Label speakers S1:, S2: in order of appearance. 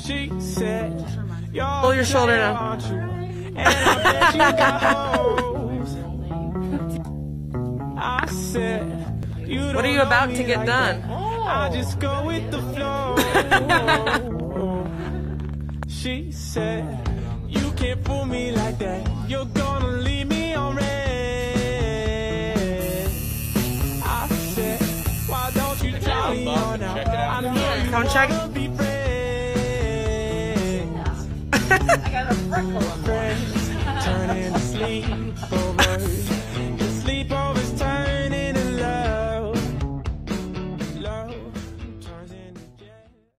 S1: She said,
S2: Pull your shoulder down.
S1: you? And I bet you got hoes. I said, you
S2: What are you about to get
S1: like
S2: done?
S1: that. I just go with the flow. she said, you can't fool me like that. You're gonna leave me on red. I said, why don't you try me on out? I know you
S2: Come check
S3: I got a freckle.
S1: sleep. Oh,